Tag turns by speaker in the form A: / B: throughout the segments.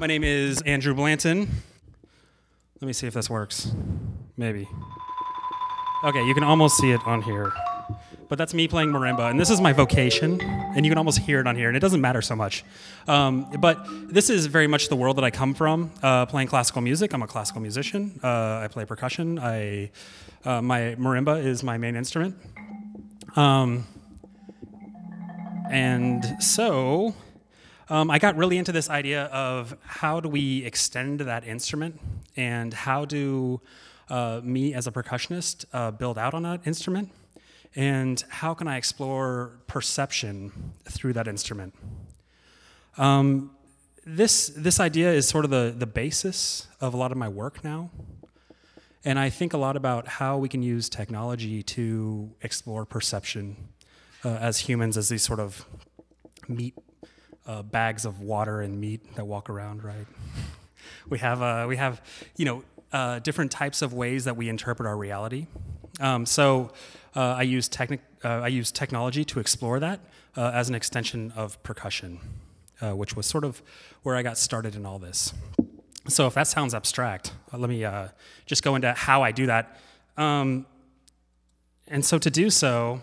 A: My name is Andrew Blanton. Let me see if this works. Maybe. Okay, you can almost see it on here. But that's me playing marimba, and this is my vocation, and you can almost hear it on here, and it doesn't matter so much. Um, but this is very much the world that I come from, uh, playing classical music. I'm a classical musician. Uh, I play percussion. I, uh, my marimba is my main instrument. Um, and so um, I got really into this idea of how do we extend that instrument and how do uh, me as a percussionist uh, build out on that instrument and how can I explore perception through that instrument. Um, this, this idea is sort of the, the basis of a lot of my work now. And I think a lot about how we can use technology to explore perception uh, as humans, as these sort of meat uh, bags of water and meat that walk around, right? we have, uh, we have you know, uh, different types of ways that we interpret our reality. Um, so uh, I, use techni- uh, I use technology to explore that as an extension of percussion, which was sort of where I got started in all this. So if that sounds abstract, let me just go into how I do that. Um, and so to do so,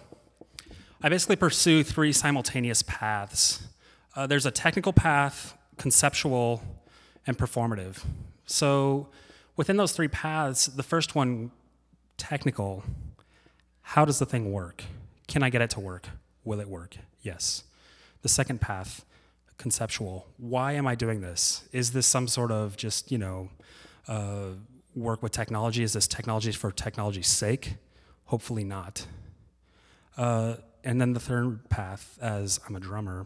A: I basically pursue three simultaneous paths. Uh, there's a technical path, conceptual, and performative. So within those three paths, the first one, technical, how does the thing work? Can I get it to work? Will it work? Yes. The second path, conceptual, why am I doing this? Is this some sort of just, you know, uh, work with technology? Is this technology for technology's sake? Hopefully not. Uh, and then the third path, as I'm a drummer,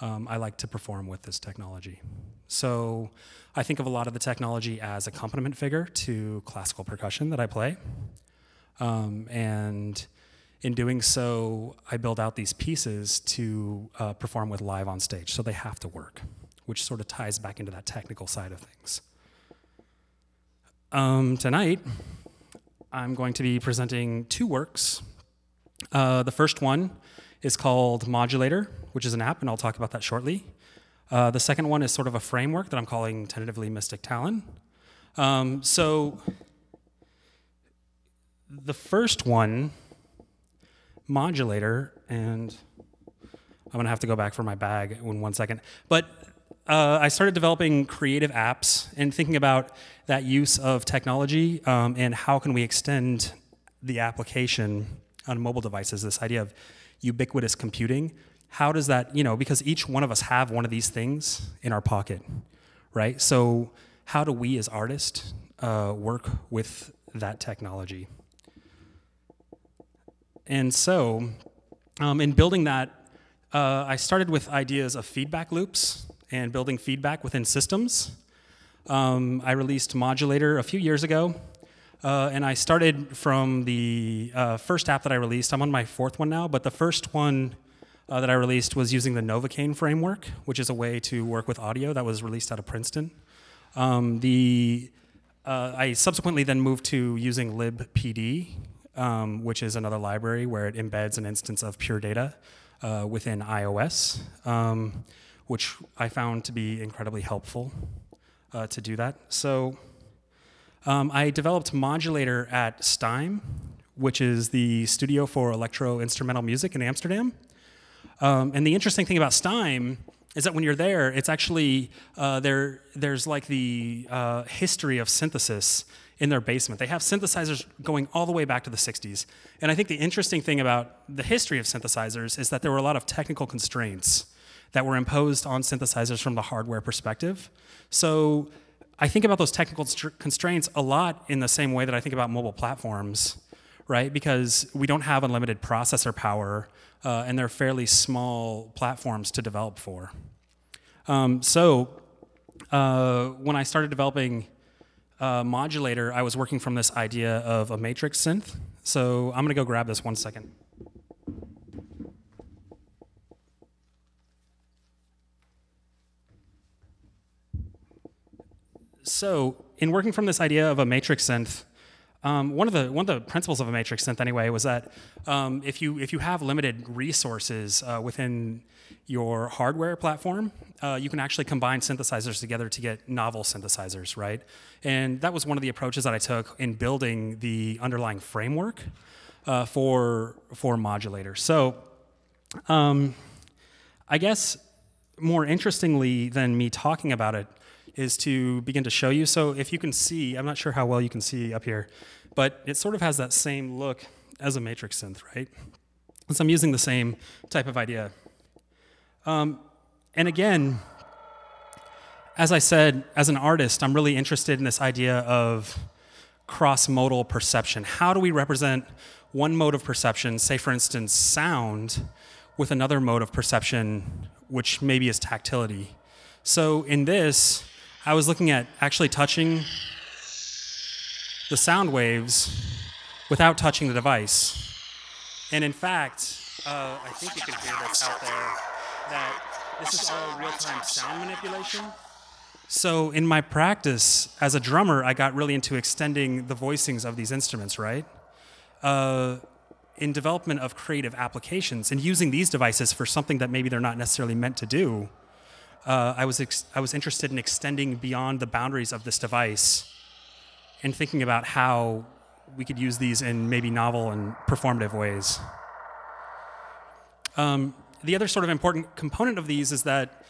A: um, I like to perform with this technology. So I think of a lot of the technology as accompaniment figure to classical percussion that I play. Um, and in doing so, I build out these pieces to uh, perform with live on stage. So they have to work, which sort of ties back into that technical side of things. Um, tonight, I'm going to be presenting two works uh, the first one is called Modulator, which is an app, and I'll talk about that shortly. Uh, the second one is sort of a framework that I'm calling tentatively Mystic Talon. Um, so the first one, Modulator, and I'm gonna have to go back for my bag in one second. But uh, I started developing creative apps and thinking about that use of technology um, and how can we extend the application on mobile devices, this idea of ubiquitous computing. How does that, you know, because each one of us have one of these things in our pocket, right? So how do we as artists uh, work with that technology? And so um, in building that, uh, I started with ideas of feedback loops and building feedback within systems. Um, I released Modulator a few years ago, uh, and I started from the uh, first app that I released. I'm on my fourth one now, but the first one uh, that I released was using the Novocaine framework, which is a way to work with audio that was released out of Princeton. Um, the, uh, I subsequently then moved to using libpd, um, which is another library where it embeds an instance of pure data uh, within iOS, um, which I found to be incredibly helpful uh, to do that. So um, I developed Modulator at STEIM, which is the Studio for Electro Instrumental Music in Amsterdam. Um, and the interesting thing about STEIM is that when you're there, it's actually uh, there. There's like the uh, history of synthesis in their basement. They have synthesizers going all the way back to the 60s. And I think the interesting thing about the history of synthesizers is that there were a lot of technical constraints that were imposed on synthesizers from the hardware perspective. So I think about those technical constraints a lot in the same way that I think about mobile platforms, right? Because we don't have unlimited processor power, uh, and they're fairly small platforms to develop for. Um, so uh, when I started developing uh, Modulator, I was working from this idea of a matrix synth. So I'm gonna go grab this one second. So, in working from this idea of a matrix synth, Um, one of the one of the principles of a matrix synth, anyway, was that um, if you if you have limited resources uh, within your hardware platform, uh, you can actually combine synthesizers together to get novel synthesizers, right? And that was one of the approaches that I took in building the underlying framework uh, for for modulators. So, um, I guess more interestingly than me talking about it is to begin to show you. So if you can see, I'm not sure how well you can see up here, but it sort of has that same look as a matrix synth, right? So I'm using the same type of idea. Um, and again, as I said, as an artist, I'm really interested in this idea of cross-modal perception. How do we represent one mode of perception, say for instance sound, with another mode of perception, which maybe is tactility? So in this, I was looking at actually touching the sound waves without touching the device. And in fact, uh, I think you can hear this out there, that this is all real-time sound manipulation. So in my practice as a drummer, I got really into extending the voicings of these instruments, right? Uh, in development of creative applications and using these devices for something that maybe they're not necessarily meant to do, uh, I, was I was interested in extending beyond the boundaries of this device and thinking about how we could use these in maybe novel and performative ways. Um, the other sort of important component of these is that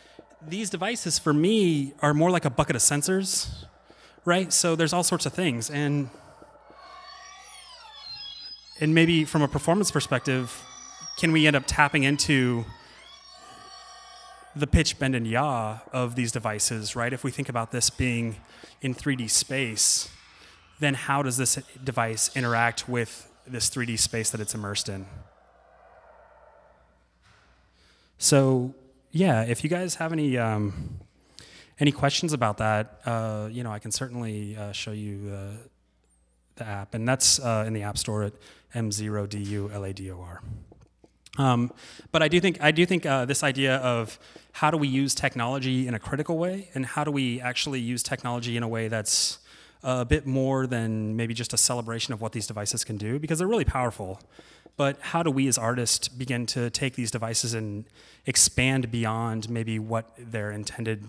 A: these devices, for me, are more like a bucket of sensors, right? So there's all sorts of things, and and maybe from a performance perspective, can we end up tapping into the pitch, bend, and yaw of these devices, right? If we think about this being in 3D space, then how does this device interact with this 3D space that it's immersed in? So, yeah, if you guys have any um, any questions about that, uh, you know, I can certainly uh, show you uh, the app, and that's uh, in the App Store at M0DULADOR. Um, but I do think I do think uh, this idea of how do we use technology in a critical way, and how do we actually use technology in a way that's a bit more than maybe just a celebration of what these devices can do, because they're really powerful. But how do we as artists begin to take these devices and expand beyond maybe what their intended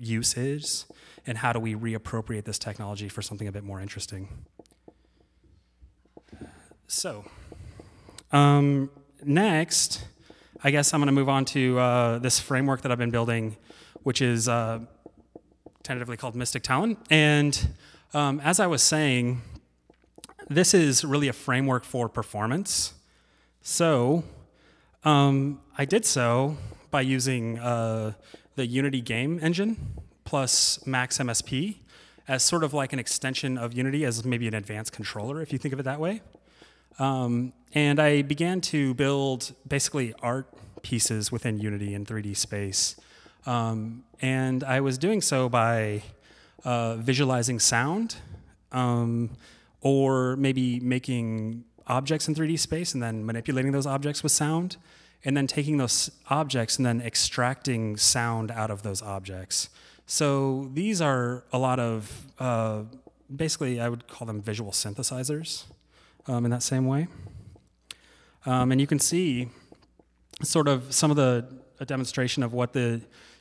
A: use is, and how do we reappropriate this technology for something a bit more interesting? So. Um, next, I guess I'm going to move on to uh, this framework that I've been building, which is uh, tentatively called Mystic Talon. And um, as I was saying, this is really a framework for performance. So um, I did so by using uh, the Unity game engine plus Max MSP as sort of like an extension of Unity as maybe an advanced controller, if you think of it that way. Um, and I began to build basically art pieces within Unity in 3D space. Um, and I was doing so by uh, visualizing sound um, or maybe making objects in 3D space and then manipulating those objects with sound and then taking those objects and then extracting sound out of those objects. So these are a lot of, uh, basically, I would call them visual synthesizers um, in that same way. Um, and you can see sort of some of the demonstration of what the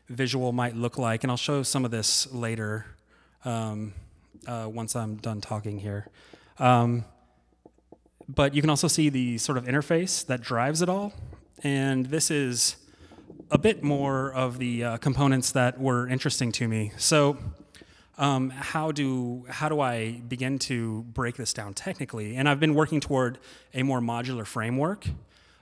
A: visual might look like, and I'll show some of this later um, uh, once I'm done talking here. Um, but you can also see the sort of interface that drives it all, and this is a bit more of the uh, components that were interesting to me. So um, how do how do I begin to break this down technically? And I've been working toward a more modular framework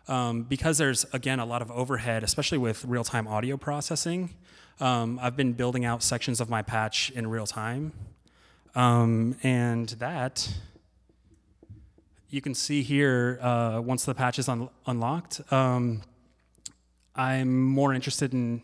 A: um, because there's again a lot of overhead, especially with real-time audio processing. Um, I've been building out sections of my patch in real time, um, and that you can see here uh, once the patch is un unlocked. Um, I'm more interested in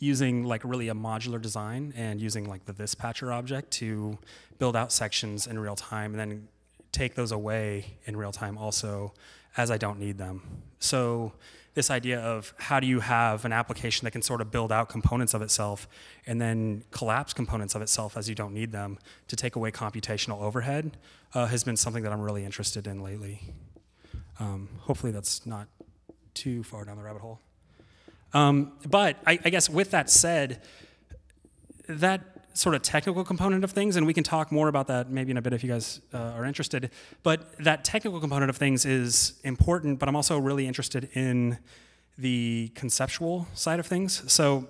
A: using like really a modular design and using like the this patcher object to build out sections in real time and then take those away in real time also as I don't need them. So this idea of how do you have an application that can sort of build out components of itself and then collapse components of itself as you don't need them to take away computational overhead uh, has been something that I'm really interested in lately. Um, hopefully, that's not too far down the rabbit hole. Um, but I, I guess with that said, that sort of technical component of things, and we can talk more about that maybe in a bit if you guys uh, are interested. But that technical component of things is important, but I'm also really interested in the conceptual side of things. So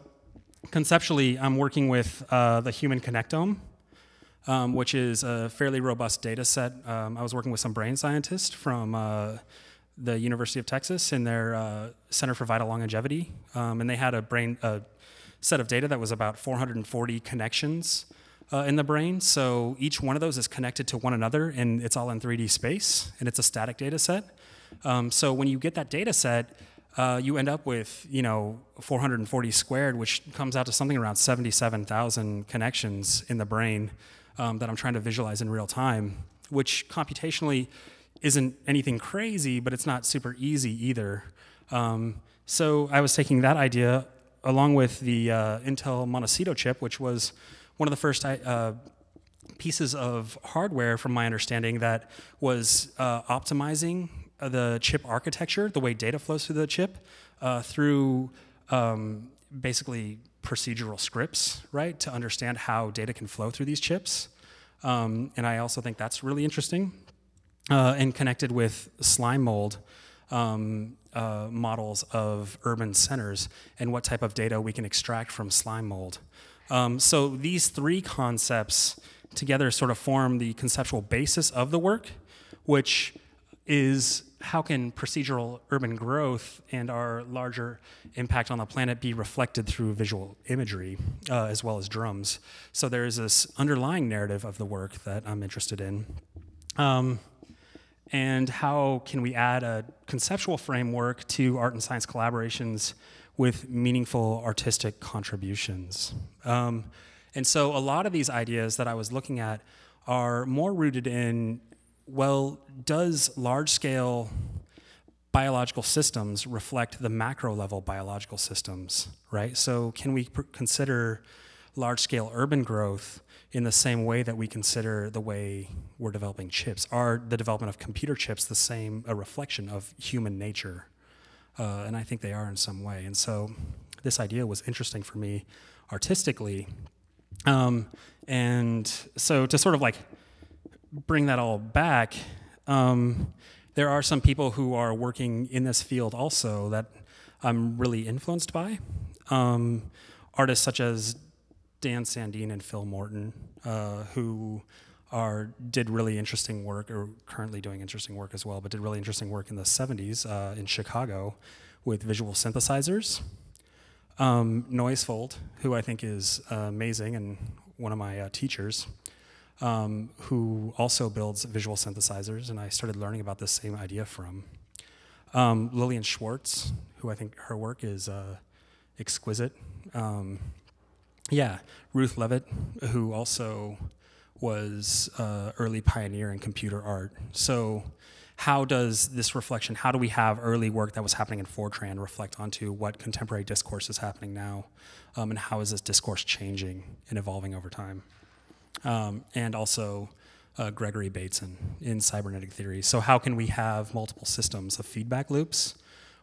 A: conceptually, I'm working with uh, the Human Connectome, um, which is a fairly robust data set. Um, I was working with some brain scientists from uh, the University of Texas in their uh, Center for Vital Longevity, um, and they had a brain a set of data that was about 440 connections uh, in the brain. So each one of those is connected to one another, and it's all in 3D space, and it's a static data set. Um, so when you get that data set, uh, you end up with you know 440 squared, which comes out to something around 77,000 connections in the brain um, that I'm trying to visualize in real time, which computationally isn't anything crazy, but it's not super easy either. Um, so I was taking that idea along with the uh, Intel Montecito chip, which was one of the first uh, pieces of hardware, from my understanding, that was uh, optimizing the chip architecture, the way data flows through the chip, uh, through um, basically procedural scripts, right, to understand how data can flow through these chips. Um, and I also think that's really interesting. Uh, and connected with slime mold, um, uh, models of urban centers and what type of data we can extract from slime mold. Um, so these three concepts together sort of form the conceptual basis of the work, which is how can procedural urban growth and our larger impact on the planet be reflected through visual imagery uh, as well as drums. So there is this underlying narrative of the work that I'm interested in. Um, and how can we add a conceptual framework to art and science collaborations with meaningful artistic contributions. Um, and so a lot of these ideas that I was looking at are more rooted in well, does large scale biological systems reflect the macro level biological systems, right? So, can we consider large scale urban growth in the same way that we consider the way we're developing chips. Are the development of computer chips the same a reflection of human nature? Uh, and I think they are in some way. And so this idea was interesting for me artistically. Um, and so to sort of like bring that all back, um, there are some people who are working in this field also that I'm really influenced by. Um, artists such as Dan Sandin and Phil Morton, uh, who are did really interesting work, or currently doing interesting work as well, but did really interesting work in the 70s uh, in Chicago with visual synthesizers. Um, Noisefold, who I think is uh, amazing and one of my uh, teachers, um, who also builds visual synthesizers, and I started learning about this same idea from. Um, Lillian Schwartz, who I think her work is uh, exquisite. Um, yeah, Ruth Leavitt, who also was uh, early pioneer in computer art. So how does this reflection, how do we have early work that was happening in Fortran reflect onto what contemporary discourse is happening now? Um, and how is this discourse changing and evolving over time? Um, and also uh, Gregory Bateson in cybernetic theory. So how can we have multiple systems of feedback loops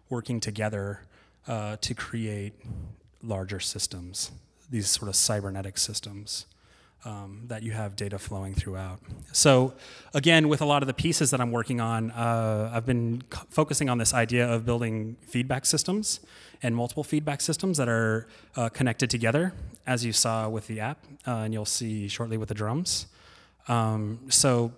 A: working together uh, to create larger systems these sort of cybernetic systems um, that you have data flowing throughout. So, again, with a lot of the pieces that I'm working on, uh, I've been focusing on this idea of building feedback systems and multiple feedback systems that are uh, connected together, as you saw with the app, uh, and you'll see shortly with the drums. Um, so,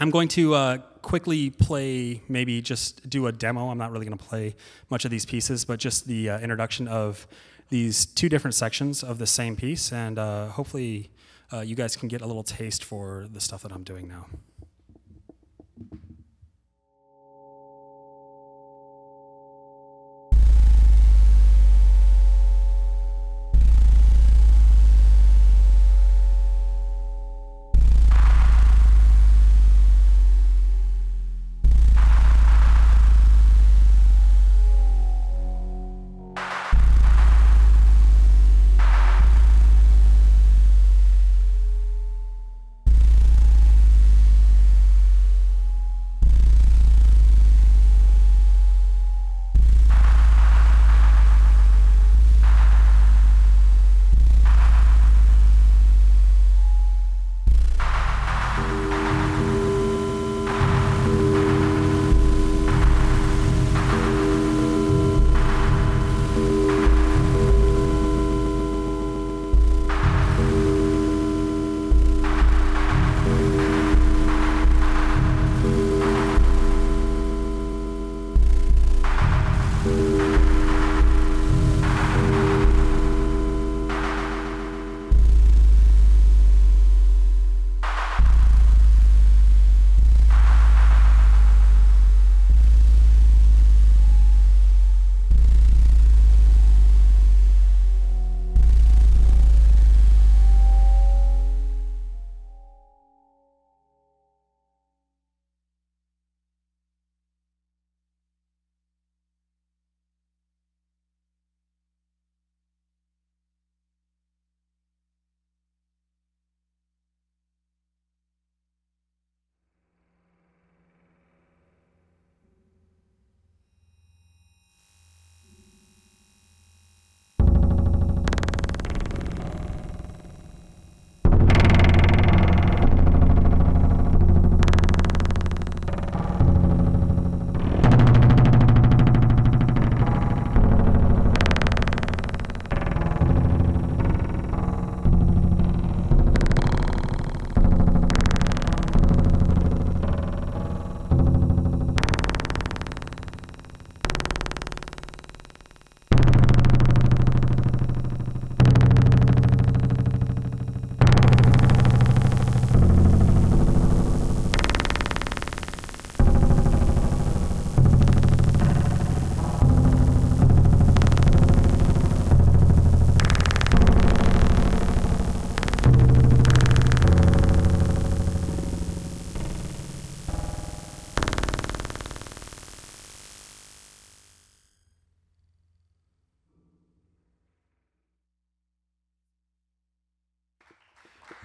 A: I'm going to uh, quickly play, maybe just do a demo. I'm not really going to play much of these pieces, but just the uh, introduction of these two different sections of the same piece, and uh, hopefully uh, you guys can get a little taste for the stuff that I'm doing now.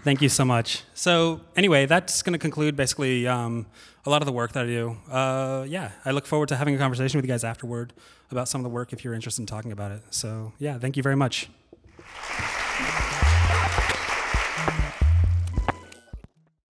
A: Thank you so much. So anyway, that's going to conclude basically um, a lot of the work that I do. Uh, yeah, I look forward to having a conversation with you guys afterward about some of the work if you're interested in talking about it. So yeah, thank you very much.